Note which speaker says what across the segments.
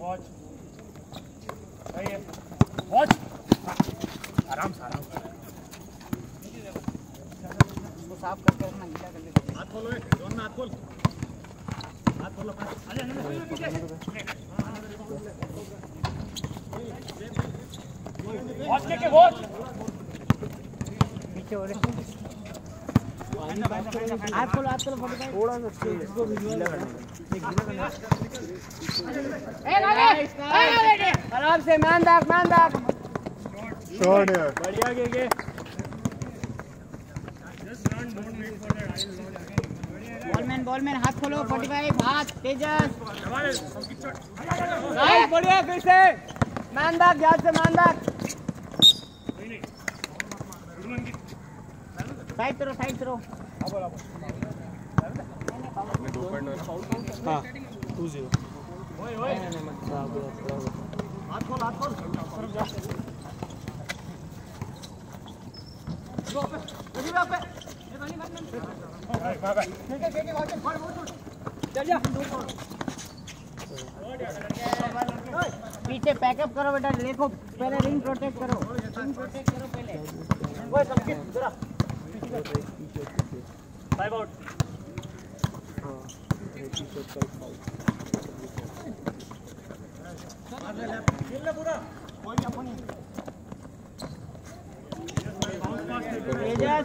Speaker 1: Watch सही है watch आराम से आराम से।
Speaker 2: साफ़ करके रखना गीला कर लेते
Speaker 1: हाथ खोलो एक जोन में हाथ खोल। हाथ खोलो अरे अंदर पीछे वॉच लेके वॉच
Speaker 2: पीछे हो रहे हाथ खोलो हाथ खोलो थोड़ा सा इसको गीला करना आराम से मान दाग मान दाग
Speaker 3: शॉट यार
Speaker 1: बढ़िया गे गे
Speaker 2: बॉलमैन बॉलमैन हाथ खोलो 45 हाथ तेजस
Speaker 1: बढ़िया फिर से
Speaker 2: मान ध्यान से मान साइड करो साइड करो
Speaker 3: हाँ टू ज़ीरो।
Speaker 1: हाथ खोल हाथ खोल तरफ़ जा गो पे लगी पे ये पानी बाय बाय ठीक है ठीक है वॉच चल जा
Speaker 2: पीछे पैकअप करो बेटा देखो पहले रिंग प्रोटेक्ट करो। रिंग प्रोटेक्ट करो पहले
Speaker 1: ओए संकेत जरा फाइव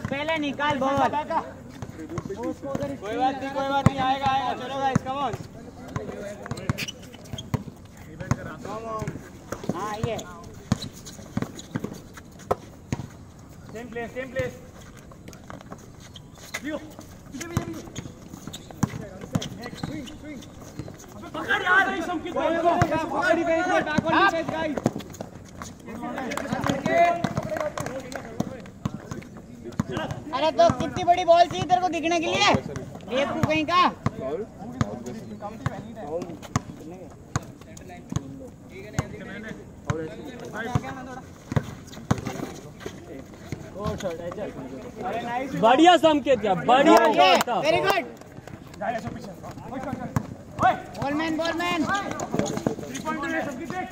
Speaker 2: पहले निकाल बॉल
Speaker 1: कोई बात नहीं कोई बात नहीं आएगा आएगा चलो गाइस कम ऑन
Speaker 2: ये
Speaker 1: सेम प्लेस सेम प्लेस
Speaker 2: अरे तो कितनी बड़ी बॉल थी इधर को दिखने के लिए? बेवकूफ़ कहीं का?
Speaker 4: बढ़िया संकेत या बढ़िया
Speaker 2: वेरी गुड
Speaker 1: जा ऐसे पीछे ओए शॉट ओए
Speaker 2: बॉलमैन बॉलमैन
Speaker 1: थ्री पॉइंट संकेत देख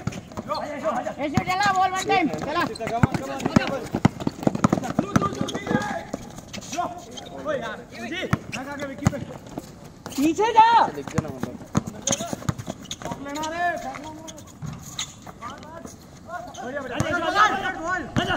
Speaker 1: लो आजा आजा
Speaker 2: ऐसे चला बॉल वन टाइम चला
Speaker 1: लो ओए यार जी। भाग आगे विकी पे
Speaker 2: पीछे जा
Speaker 1: लेना रे बढ़िया बढ़िया बॉल आजा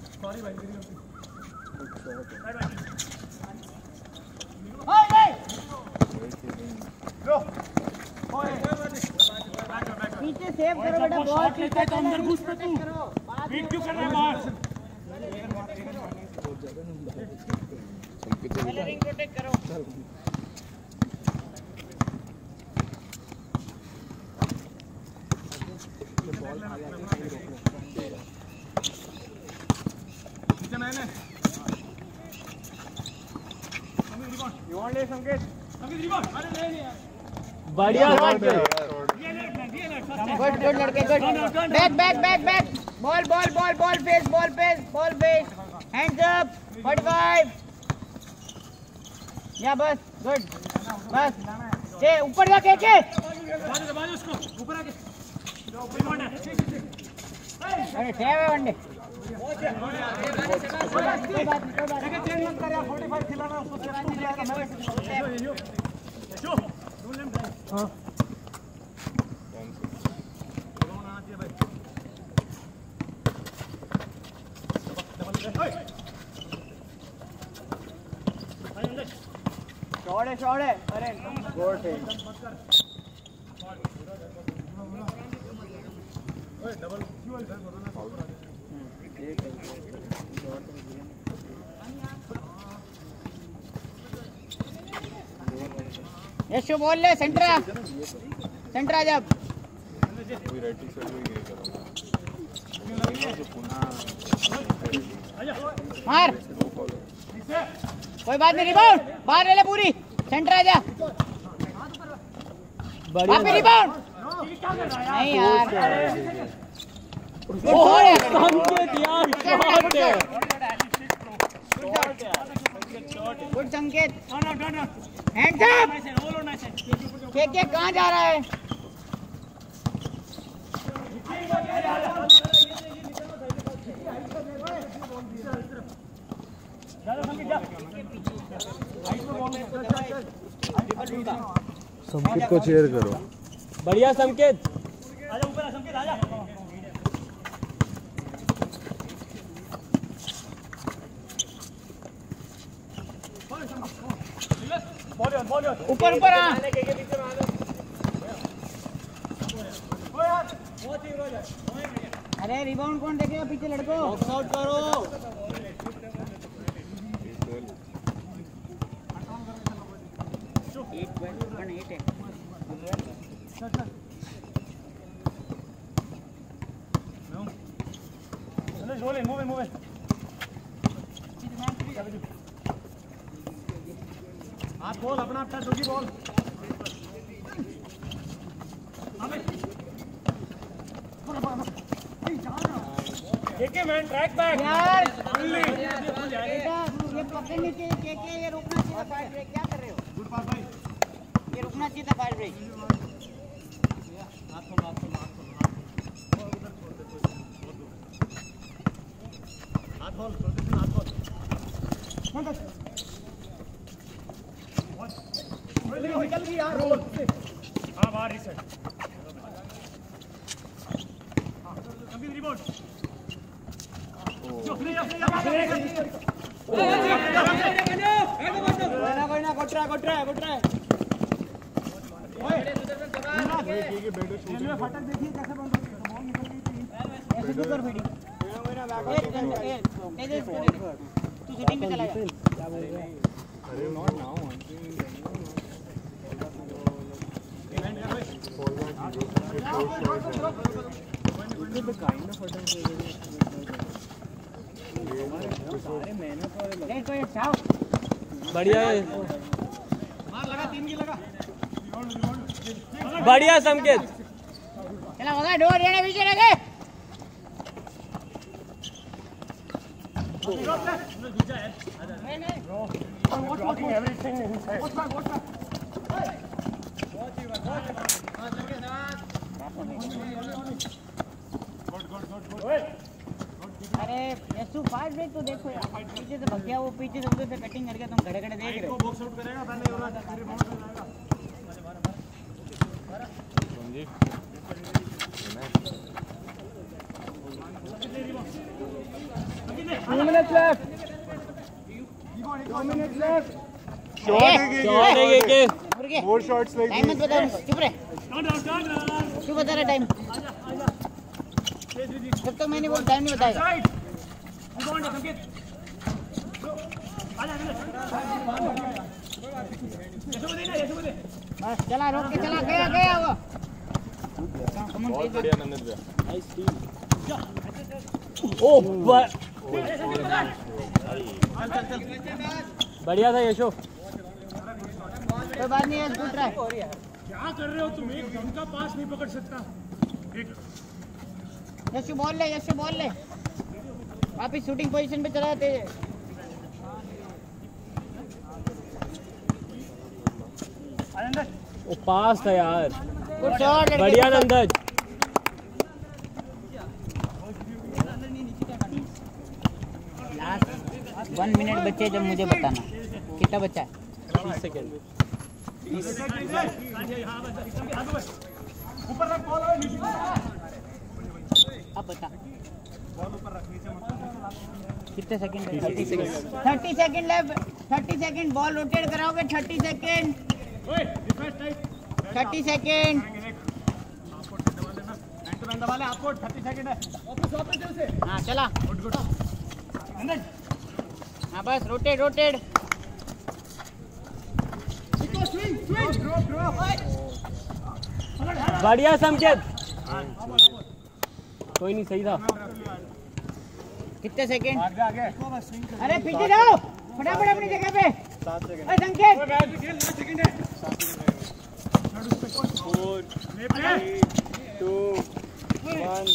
Speaker 1: सॉरी भाई मेरी गलती।
Speaker 2: पीछे सेव करो बेटा
Speaker 1: वो लेता है तो अंदर घुस पे तू। बीट क्यों कर रहा है बाहर?
Speaker 2: पहले रिंग प्रोटेक्ट करो।
Speaker 1: नीचे मैंने संकेत नहीं यार
Speaker 4: बढ़िया
Speaker 1: ले
Speaker 2: गुड गुड लड़के good back back back back ball ball ball ball face ball face ball face hands up 45 या बस गुड बस। ये ऊपर जा के के
Speaker 1: बाजू बाजू उसको। ऊपर आके। है
Speaker 2: अरे सेव है वनडे कोई बात नहीं कोई बात नहीं
Speaker 1: जगह चेंज मत कर यार 45 खिलाना उसको सेट टूट जाएगा मैं यो यो जो डोंट लेट हाँ आती है
Speaker 2: अरे
Speaker 1: गोल है डबल
Speaker 2: यशो बोल ले सेंटर। आ सेंटर आ जा मार। कोई बात नहीं रिबाउंड बाहर ले ले पूरी। सेंटर आ जा वापस रिबाउंड नहीं यार।
Speaker 4: ओ संकेत यार। शॉट है
Speaker 2: गुड संकेत हैंड्स अप के के कहा जा रहा है?
Speaker 3: संकेत को चेयर करो।
Speaker 4: बढ़िया संकेत।
Speaker 2: ऊपर ऊपर आ अरे रिबाउंड कौन देखेगा पीछे लड़को? आउट करो। एट वन एट है
Speaker 1: हाथ बॉल अपना अपना बॉल के मैन ट्रैक बैक
Speaker 2: यार ये पकड़ने के के के ये रुकना चाहिए फाइट ब्रेक क्या कर रहे हो?
Speaker 1: गुड पास भाई
Speaker 2: ये रुकना चाहिए था फाइट ब्रेक
Speaker 1: हाथ बॉल प्रोटेक्शन हाथ बॉल निकल गई यार रोल हाँ बाहर रिसेट कंप्लीट रिपोर्ट
Speaker 2: कोई ना कोई ना good try good try good try
Speaker 1: railway फाटक देखिए कैसे बंद हो बॉल
Speaker 2: ऐसे तू कर फीडिंग तू शूटिंग पे चला जा कोई चाओ
Speaker 4: बढ़िया है
Speaker 1: मार लगा तीन की लगा
Speaker 4: बढ़िया संकेत
Speaker 2: चला मगा डोर देने पीछे लगे
Speaker 1: blocking everything inside
Speaker 2: अरे यशु फाइट ब्रेक तो देखो यार पीछे से भग गया वो पीछे से उधर से कटिंग करके तुम खड़े खड़े देख रहे हो।
Speaker 1: बॉक्स आउट करेगा पहले और फिर बाउंस हो जाएगा।
Speaker 2: Two minutes left
Speaker 1: two minutes left
Speaker 4: shot है ये? के?
Speaker 2: मुर्गे
Speaker 3: More shots like
Speaker 2: टाइम मत
Speaker 3: this.
Speaker 2: बता उनको, चुप रहे क्यों बता रहा टाइम जब तक मैंने नहीं बोल टाइम नहीं
Speaker 1: दे
Speaker 2: बस चला रोक के चला गया गया वो। कम ऑन तेज
Speaker 4: ओ बढ़िया था यशो
Speaker 2: कोई बात नहीं है गुड ट्राई
Speaker 1: क्या कर रहे हो तुम? एक दम का पास नहीं पकड़ सकता। एक
Speaker 2: यशु बॉल ले यशु बॉल ले। वापिस शूटिंग पोजीशन पे चला जाते
Speaker 1: अंदर
Speaker 4: ओ पास था यार। बढ़िया नंदज।
Speaker 2: वन मिनट बचे जब मुझे बताना। कितना बचा? है
Speaker 4: सेकेंड
Speaker 1: ऊपर रख बॉल नीचे।
Speaker 2: अब बता। कितने second thirty second thirty second left thirty second ball rotate कराओगे थर्टी सेकंड थर्टी सेकंड
Speaker 1: आपको दबा देना हैंड टू हैंड दबा ले आपको 30 सेकंड है। वापस वापस
Speaker 2: हाँ चला।
Speaker 1: गुड गुड
Speaker 2: हाँ बस रोटेट रोटेट
Speaker 4: बढ़िया संकेत कोई नहीं सही था।
Speaker 2: कितने सेकंड अरे पीछे जाओ। फटाफट अपनी जगह पे। अरे संकेत।
Speaker 3: Two one.